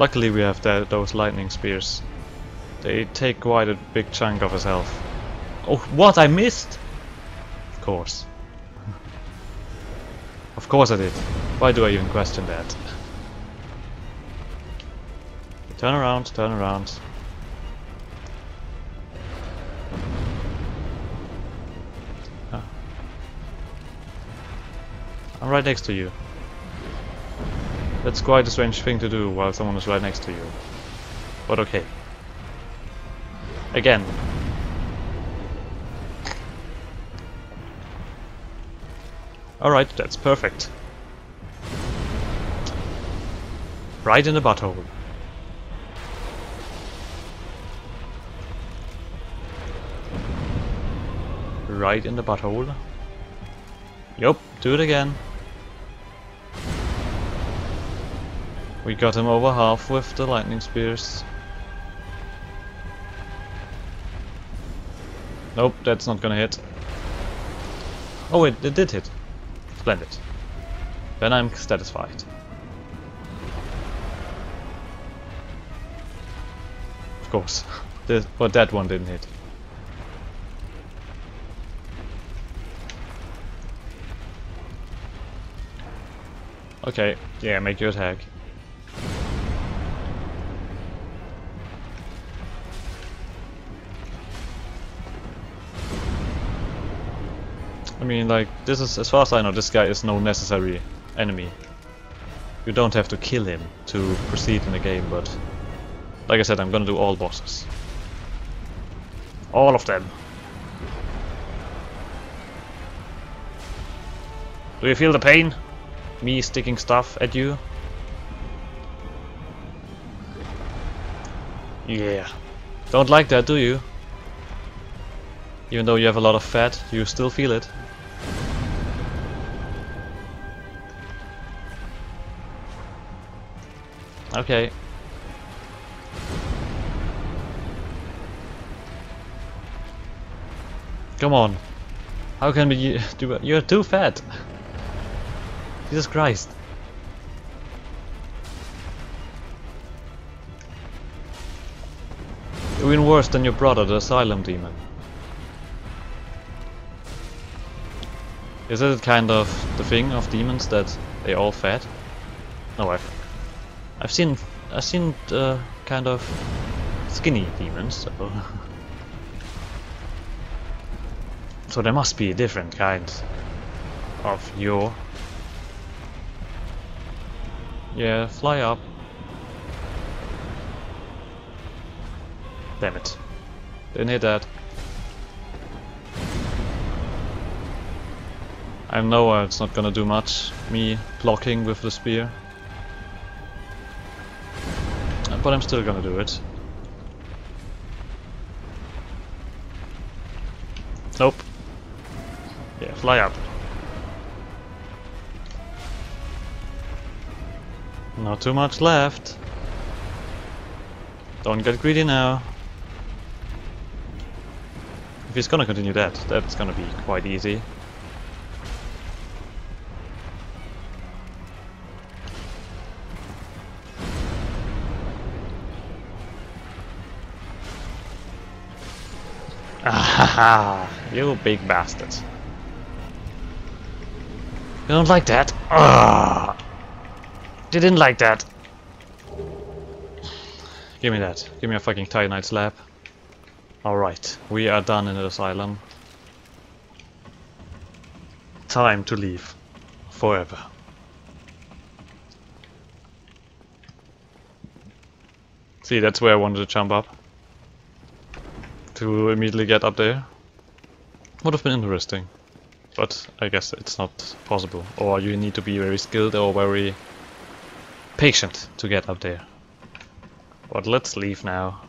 Luckily we have the, those lightning spears. They take quite a big chunk of his health. Oh, what? I missed? Of course. of course I did. Why do I even question that? Turn around, turn around. Ah. I'm right next to you. That's quite a strange thing to do while someone is right next to you. But okay. Again. Alright, that's perfect. Right in the butthole. Right in the butthole. Yup, do it again. We got him over half with the lightning spears. Nope, that's not gonna hit. Oh wait, it did hit. Splendid. Then I'm satisfied. Of course. But that one didn't hit. Okay, yeah, make your attack. I mean, like, this is, as far as I know, this guy is no necessary enemy. You don't have to kill him to proceed in the game, but... Like I said, I'm gonna do all bosses. All of them. Do you feel the pain? Me sticking stuff at you? Yeah. Don't like that, do you? Even though you have a lot of fat, you still feel it. Okay. Come on. How can we do it? You're too fat. Jesus Christ. You're even worse than your brother, the Asylum Demon. Is it kind of the thing of demons that they all fat? No, I've I've seen I've seen uh, kind of skinny demons, so so there must be a different kinds of your yeah fly up. Damn it! Didn't hit that. I know uh, it's not gonna do much, me blocking with the spear. But I'm still gonna do it. Nope. Yeah, fly up. Not too much left. Don't get greedy now. If he's gonna continue that, that's gonna be quite easy. You big bastard. You don't like that? Ah, didn't like that. Give me that. Give me a fucking Titanite slab. Alright, we are done in the asylum. Time to leave. Forever. See, that's where I wanted to jump up to immediately get up there. Would have been interesting. But I guess it's not possible. Or you need to be very skilled or very patient to get up there. But let's leave now.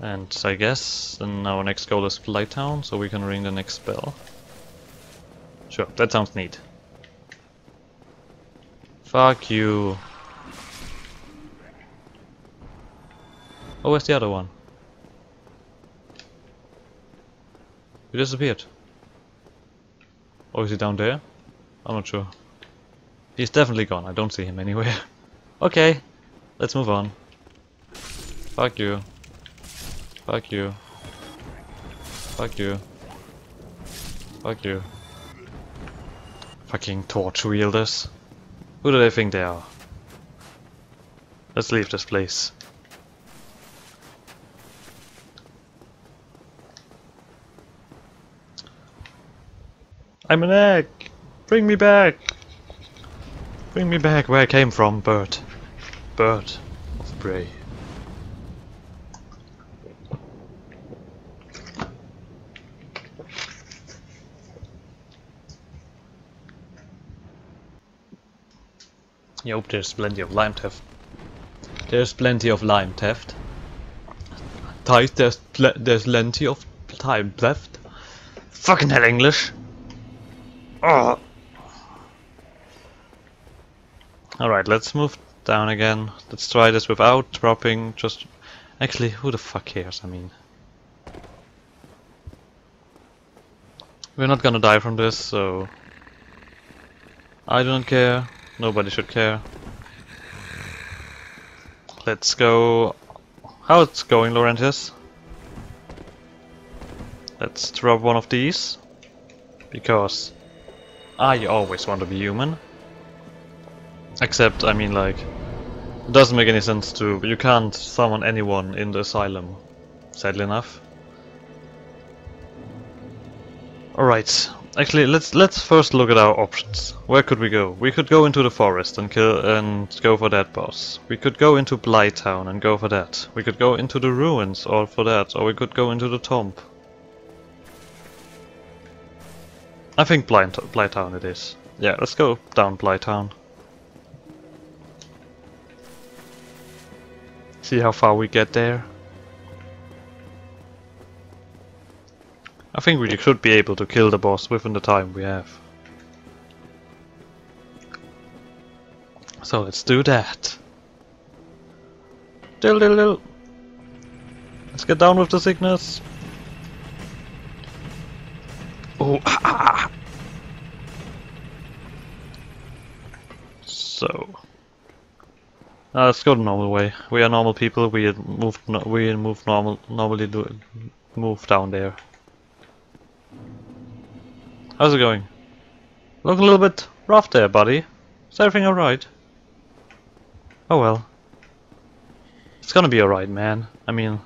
And I guess then our next goal is Blighttown, so we can ring the next bell. Sure, that sounds neat. Fuck you. Oh, where's the other one? He disappeared. Or is he down there? I'm not sure. He's definitely gone. I don't see him anywhere. Okay, let's move on. Fuck you. Fuck you. Fuck you. Fuck you. Fucking torch wielders. Who do they think they are? Let's leave this place. I'm an egg! Bring me back! Bring me back where I came from, Bert. Bert of prey. Yep, there's plenty of lime theft. There's plenty of lime theft. Guys, there's there's plenty of time left. Fucking hell, English. Ah. Oh. Alright, let's move down again. Let's try this without dropping. Just actually, who the fuck cares? I mean, we're not gonna die from this, so I don't care. Nobody should care. Let's go. How it's going, Laurentius? Let's drop one of these. Because I always want to be human. Except, I mean, like, it doesn't make any sense to. You can't summon anyone in the asylum, sadly enough. Alright, Actually, let's let's first look at our options. Where could we go? We could go into the forest and kill and go for that boss. We could go into Blight Town and go for that. We could go into the ruins or for that, or we could go into the tomb. I think Blight Blighttown it is. Yeah, let's go down Blighttown. See how far we get there. I think we should be able to kill the boss within the time we have. So let's do that. Dill dill dill. Let's get down with the sickness. Oh, ah, ah. So, uh, let's go the normal way. We are normal people. We move. No, we move normal. Normally do move down there. How's it going? Look a little bit rough there, buddy. Is everything alright? Oh well. It's gonna be alright, man. I mean,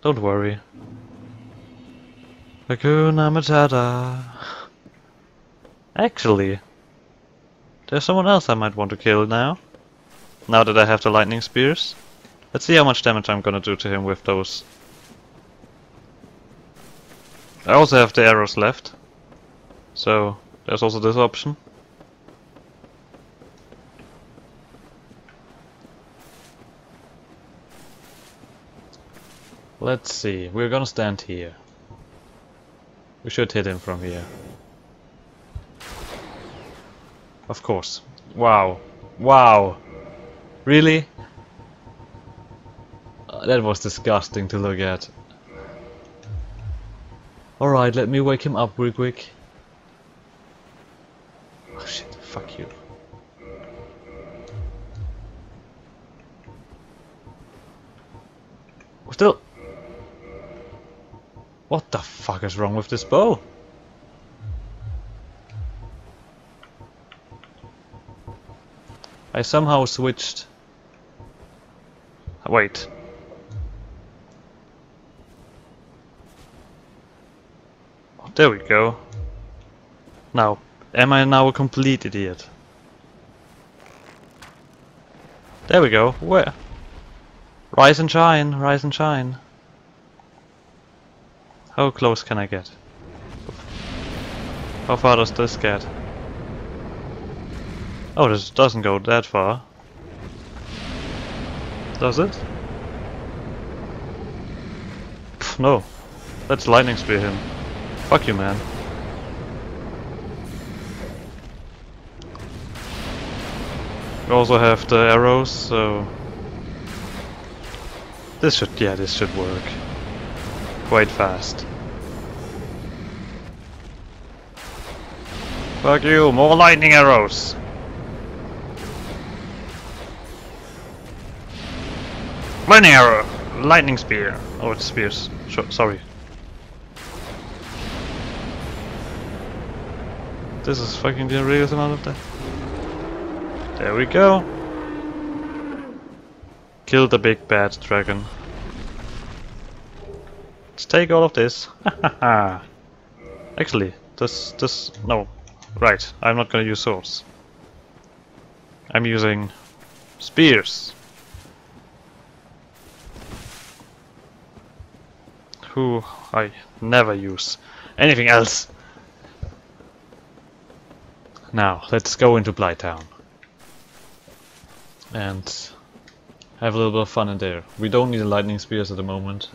don't worry. Hakuna Matata. Actually, there's someone else I might want to kill now. Now that I have the lightning spears. Let's see how much damage I'm gonna do to him with those. I also have the arrows left. So there's also this option. Let's see, we're gonna stand here. We should hit him from here. Of course. Wow. Wow. Really? Uh, that was disgusting to look at. Alright, let me wake him up real quick. Oh shit, fuck you. Still. What the fuck is wrong with this bow? I somehow switched. Ah, wait. Oh, there we go. Now, Am I now a complete idiot? There we go. Where? Rise and shine, rise and shine. How close can I get? How far does this get? Oh, this doesn't go that far. Does it? Pff, no. Let's lightning spear him. Fuck you, man. We also have the arrows, so... This should, yeah, this should work. Quite fast. Fuck you, more lightning arrows! Lightning arrow! Lightning spear! Oh, it's spears. Sorry. This is fucking the ridiculous amount of that. There we go. Kill the big bad dragon. Let's take all of this. Actually, this, this, no. Right, I'm not gonna use swords. I'm using spears. Who I never use anything else. Now, let's go into Blighttown. And have a little bit of fun in there. We don't need the lightning spears at the moment.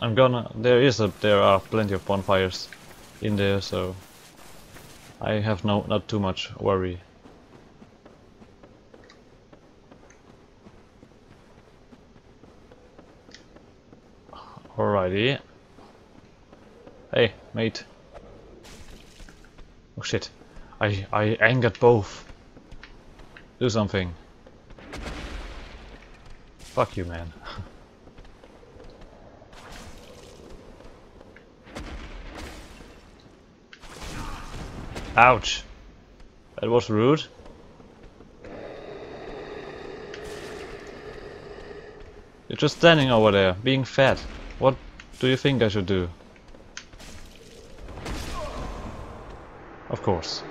I'm gonna... There is a... There are plenty of bonfires in there, so... I have no not too much worry. Alrighty. Hey, mate. Oh shit. I, I angered both. Do something. Fuck you, man. Ouch. That was rude. You're just standing over there, being fed. What do you think I should do? Of course.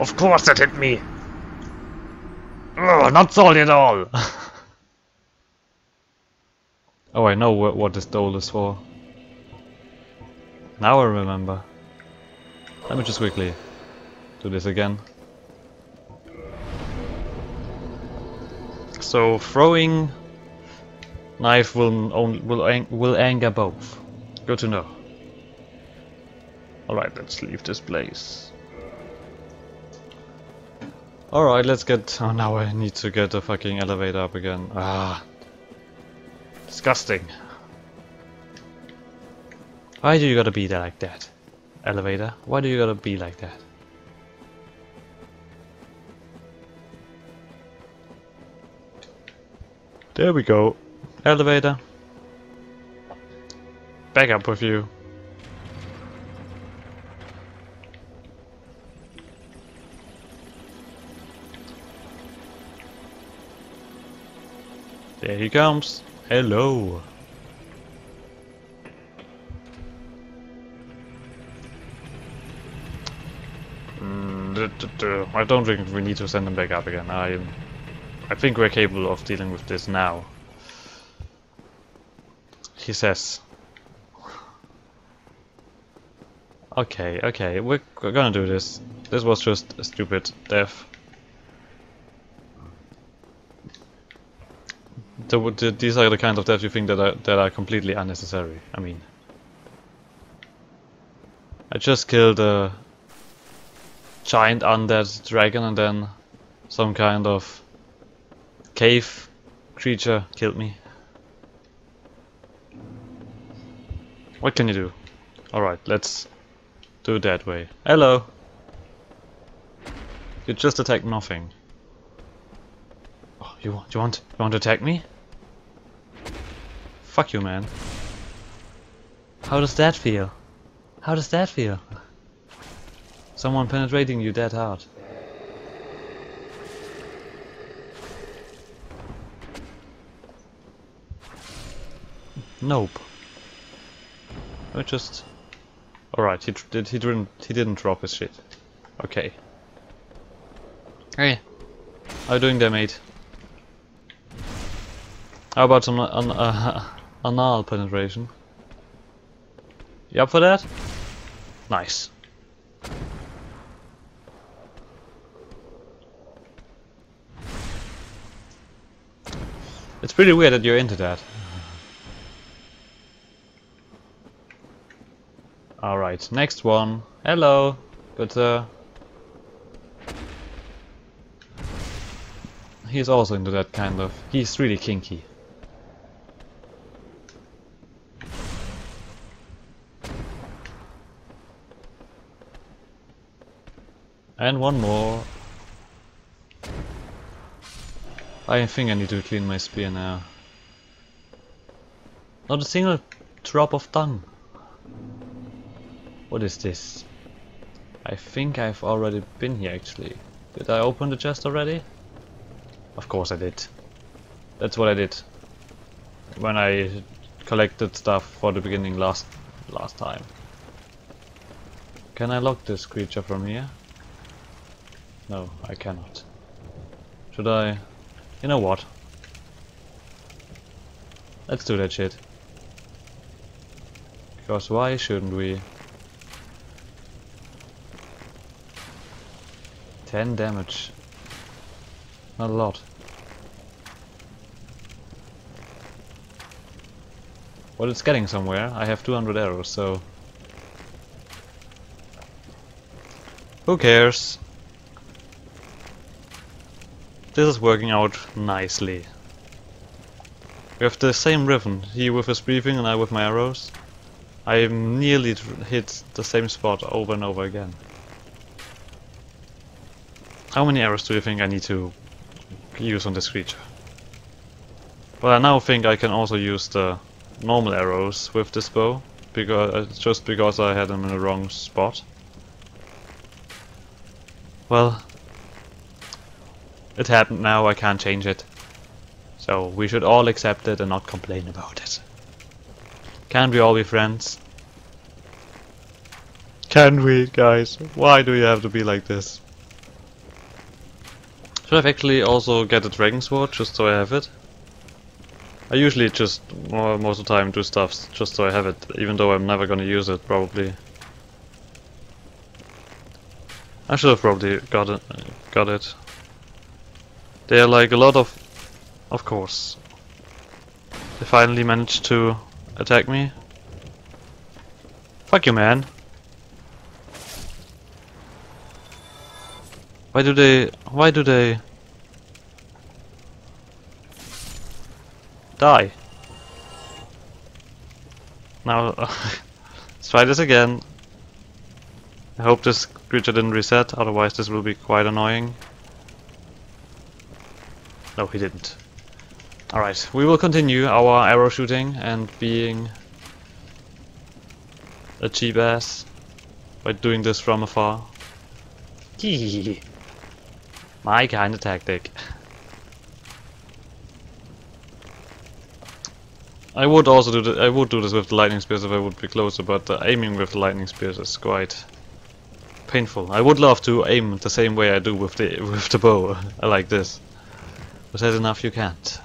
Of course that hit me! Oh, not salty at all! oh, I know wh what this dole is for. Now I remember. Let me just quickly do this again. So throwing knife will only will ang will anger both. Good to know. All right, let's leave this place. Alright, let's get... Oh, now I need to get the fucking elevator up again. Ah. Disgusting. Why do you gotta be there like that? Elevator? Why do you gotta be like that? There we go. Elevator. Back up with you. There he comes. Hello. Mm, I don't think we need to send him back up again. I, I think we're capable of dealing with this now. He says. Okay, okay, we're, gonna do this. This was just a stupid death. So these are the kind of deaths you think that are, that are completely unnecessary. I mean, I just killed a giant undead dragon and then some kind of cave creature killed me. What can you do? Alright, let's do that way. Hello! You just attack nothing. Oh, you, want, you want you want to attack me? Fuck you, man. How does that feel? How does that feel? Someone penetrating you that hard. Nope. I just. All right, he did. He didn't. He didn't drop his shit. Okay. Hey, how you doing there, mate? How about some an, uh, anal penetration. You up for that? Nice. It's pretty weird that you're into that. Alright, next one. Hello. Good uh He's also into that kind of... He's really kinky. And one more. I think I need to clean my spear now. Not a single drop of dung. What is this? I think I've already been here actually. Did I open the chest already? Of course I did. That's what I did. When I collected stuff for the beginning last last time. Can I lock this creature from here? No, I cannot. Should I? You know what? Let's do that shit. Because why shouldn't we? 10 damage. Not a lot. Well, it's getting somewhere. I have 200 arrows, so... Who cares? This is working out nicely. We have the same rhythm, he with his breathing and I with my arrows. I nearly hit the same spot over and over again. How many arrows do you think I need to use on this creature? But I now think I can also use the normal arrows with this bow, because uh, just because I had them in the wrong spot. Well, it happened now, I can't change it. So we should all accept it and not complain about it. Can't we all be friends? Can we, guys? Why do you have to be like this? Should I actually also get a dragon sword just so I have it? I usually just, well, most of the time, do stuff just so I have it, even though I'm never gonna use it, probably. I should have probably got it. Got it. They are like a lot of... Of course. They finally managed to attack me. Fuck you, man. Why do they... Why do they... Die? Now, let's try this again. I hope this creature didn't reset, otherwise this will be quite annoying. No, he didn't. Alright, we will continue our arrow shooting and being a cheap ass by doing this from afar. My kind of tactic. I would also do the, I would do this with the lightning spears if I would be closer, but aiming with the lightning spears is quite painful. I would love to aim the same way I do with the with the bow, like this. But that's enough you can't.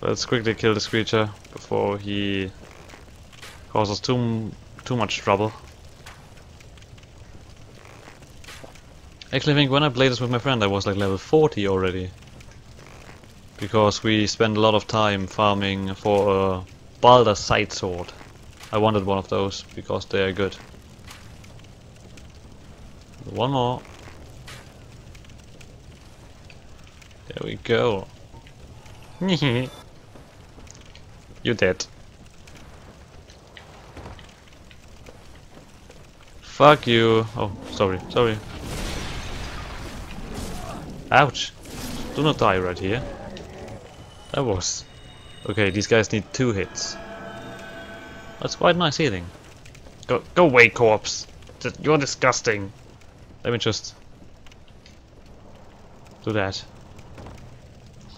Let's quickly kill this creature before he causes too too much trouble. Actually, I think when I played this with my friend, I was like level 40 already. Because we spent a lot of time farming for a Balder Side Sword. I wanted one of those because they are good. One more. There go. you dead. Fuck you. Oh, sorry, sorry. Ouch. Do not die right here. That was... Okay, these guys need two hits. That's quite nice healing. Go, go away, corpse. You're disgusting. Let me just do that.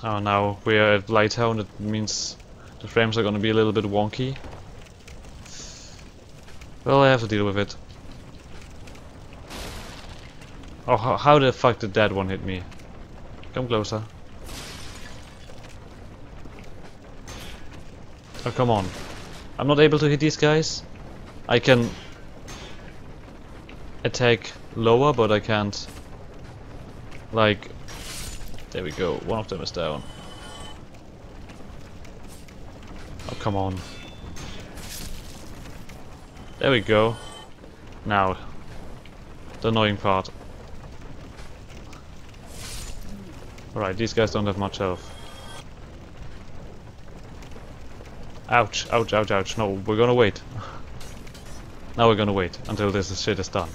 Oh, now we are at Blighttown, it means the frames are gonna be a little bit wonky. Well, I have to deal with it. Oh, how, how the fuck did that one hit me? Come closer. Oh, come on. I'm not able to hit these guys. I can attack lower, but I can't like there we go, one of them is down. Oh, come on. There we go. Now, the annoying part. Alright, these guys don't have much health. Ouch, ouch, ouch, ouch. No, we're gonna wait. now we're gonna wait until this shit is done.